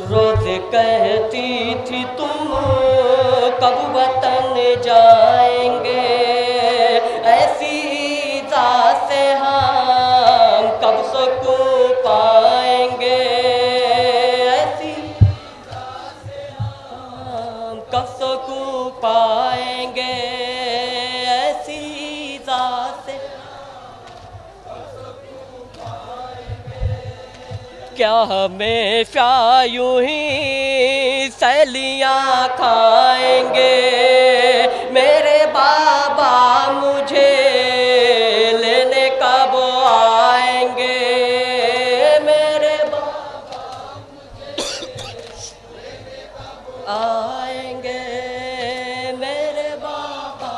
रोज कहती थी तुम कब वतन जाएँगे? क्या हमेशा यूँ ही सैलियाँ खाएँगे? मेरे बाबा मुझे लेने कब आएँगे? मेरे बाबा आएँगे? मेरे बाबा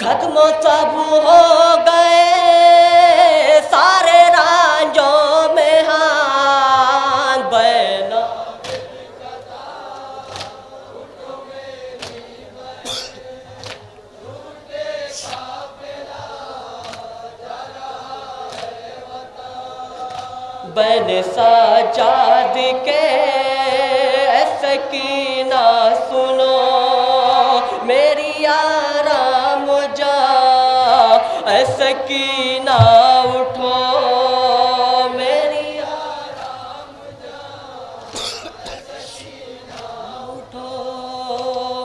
खत्म सब हो। बन साजाद के सकीना सुनो। मेरी आराम जा सकीना उठो। मेरी आराम जा उठो।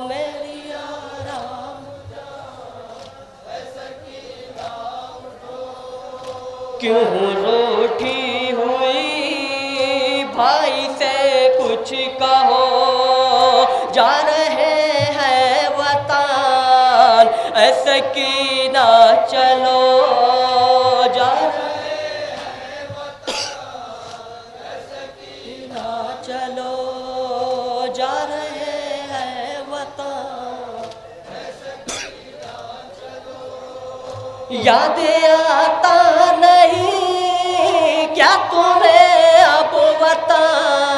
मेरी आराम क्यों रूठी कुछ कहो। जा रहे हैं वतन, ऐसे की ना चलो। जा रहे हैं ना चलो। जा रहे हैं वतन याद आता नहीं, क्या तुम्हें अब वतन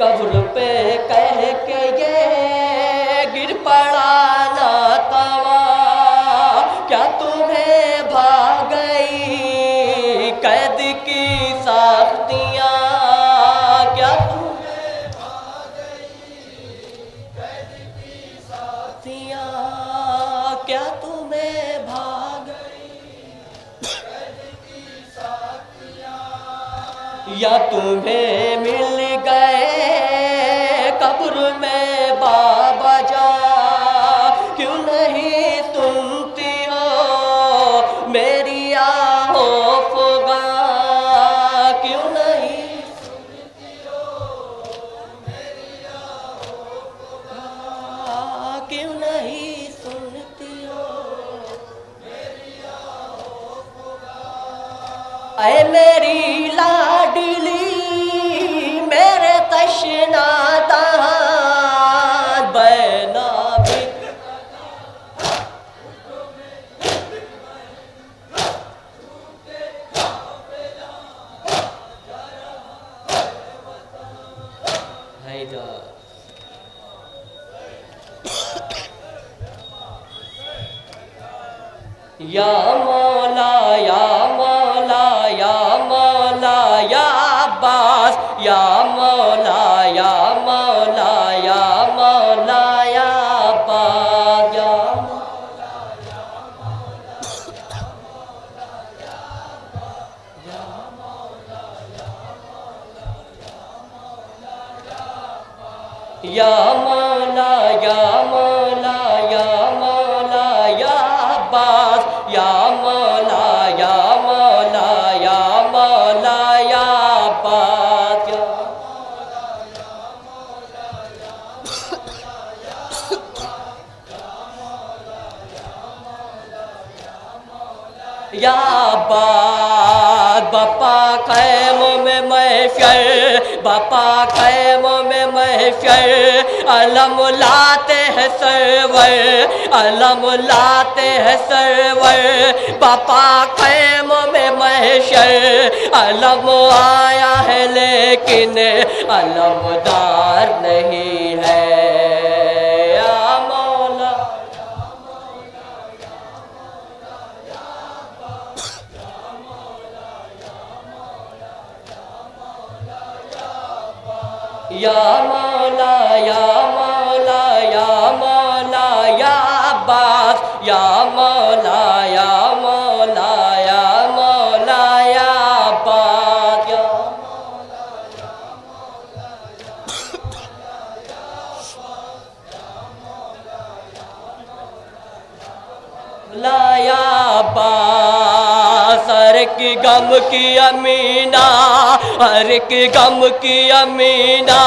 कब्र पे कह के ये गिर पड़ा तवा। क्या तुम्हें भाग गई कैद की साख्तियाँ क्या तुम्हें भाग गई क्या तुम्हें भाग या तुम्हें मिल कब्र में बाबा जा। क्यों नहीं सुनती हो मेरी आहो फुगा? क्यों नहीं सुनती हो मेरी आहो फुगा? क्यों नहीं हो मेरी लाडली हैदर या मौला या मौला या मौला, या या या या या या या बापा खैम में महफिल बापा खैम में महफिल महशर अलम लाते हैं सरवर, अलम लाते हैं सरवर। पापा खैम में महशर, अलम आया है लेकिन अलमदार नहीं है। या अब्बास सर की गम की अमीना, हर एक गम की अमीना,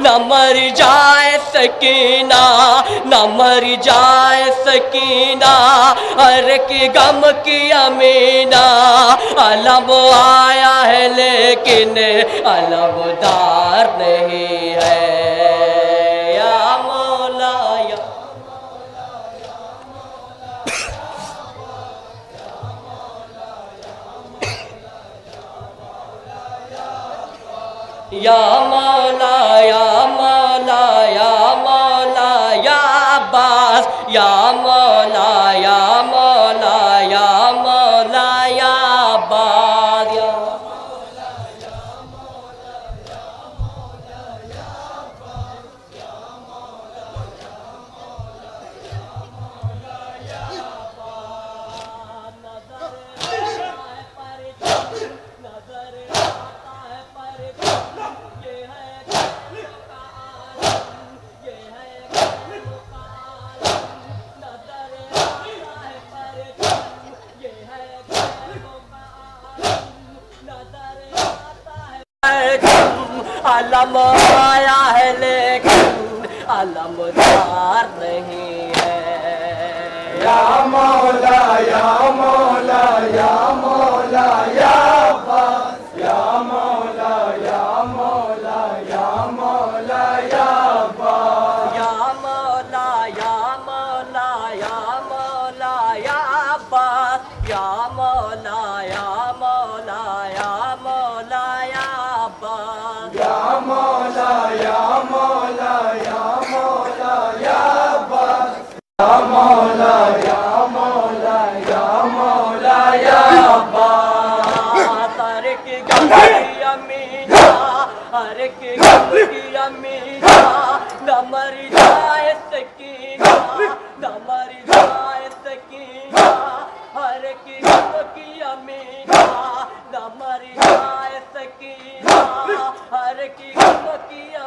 न मर जाए सकीना, न मर जाए सकीना, हर एक गम की अमीना। अलम आया है लेकिन अलमदार नहीं है। या मौला या मौला या मौला या अब्बास या मौला अलम आया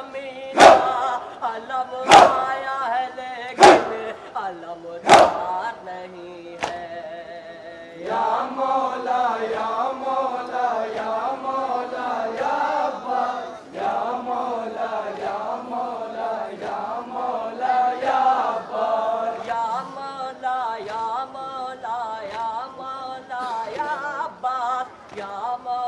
की अलम आया है लेकिन अलमदार नहीं है या मौला या मौला या मौला या अब्बास या मौला या मौला या मौला या अब्बास या मौला या मौला या मौला या अब्बास या मौला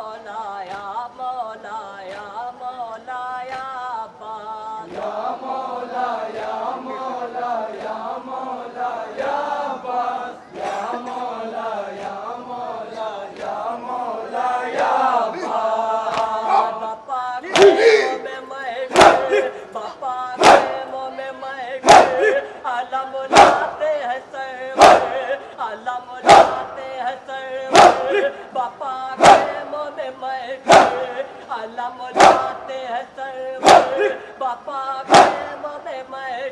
अलम जाते हैं सरवर। बापा के में मैं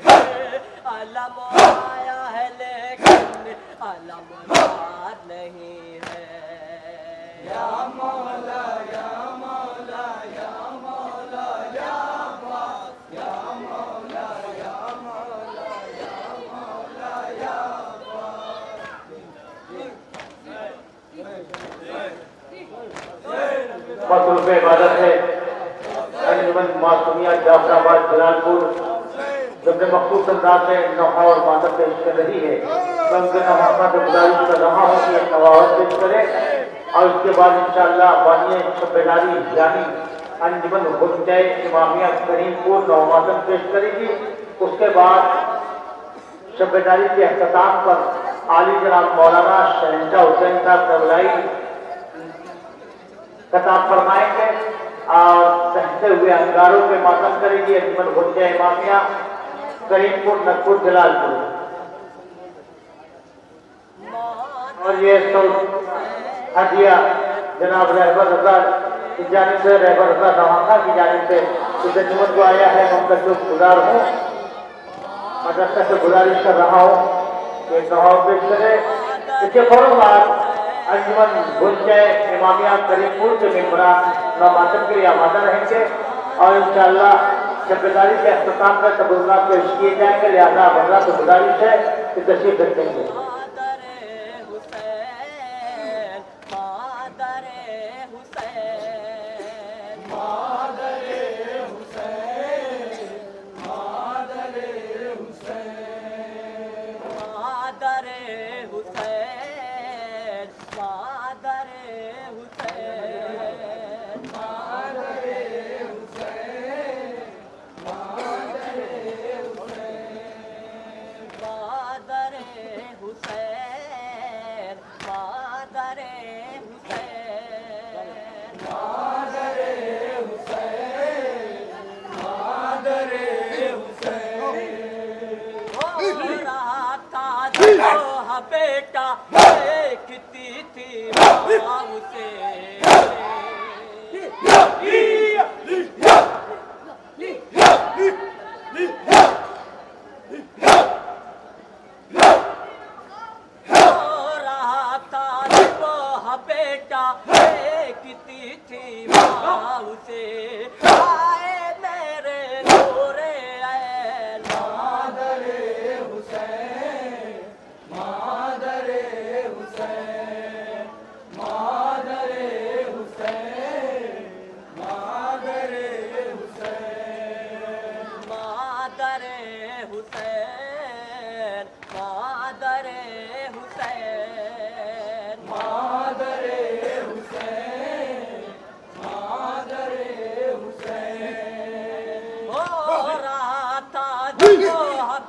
अलम आया है लेकिन आलम नहीं है। या मौला, या मौला या मौला या अब्बास या मौला या मौला या मौला या मसरूफ इबादत है। अंजुमन मासूमिया जाफराबाद, जलालपुर। जब मखसूस अंदाज में नफा और मातम पेश कर रही है। गुजारिश कर रहा हूँ कि पेश करें। और बाद जानी अंजुमन इमामिया पेश करेगी। उसके बाद के अख्ताम पर आली जनाब मौलाना शहनशाह हुसैन साहब कबलाई खताब फरमाएँगे और सहते हुए अंगारों पे मातम करेगी अंजुमन हुजै इमामिया करीमपुर, नकपुर जलालपुर और ये सब हदिया, जनाब रहबर रजा की जानब से, रहबर रजा दवाखा की जानब से, इस अंजुमन को आया है, मैं उनका जो गुजार हूँ, मदरसा से गुजारिश कर रहा हूँ कि कहाव पेश करे। इसके फ़ौरन बाद अंजुमन के इमामिया करीमपुर के मेम्बरान नामांकन के लिए आमादा रहेंगे और इंशाल्लाह ज़िम्मेदारी के अख्ताम का तबुल्ला पेश किए जाएँगे। लिहाजा हमारा तो गुजारिश है कि तशरीफ़ रखेंगे। कहती थी उसे बेटा कितनी थी माँ उसे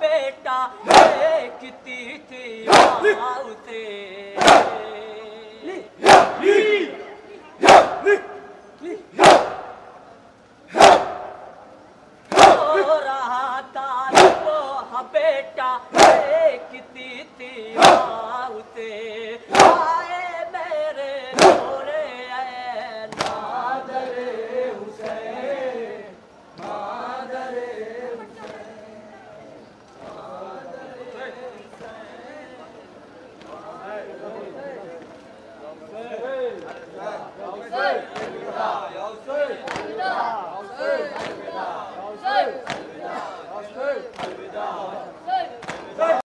बेटा देखती थी उसे।